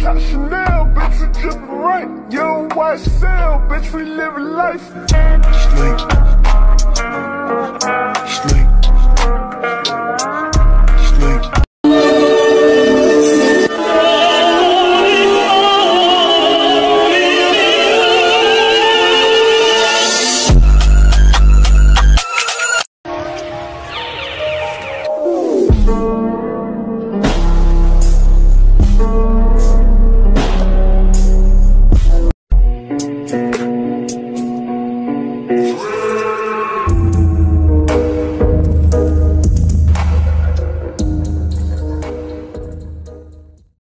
Top Chanel, bitch, you drippin' right. Young white cell, bitch, we livin' life. Sleep. Sleep. Música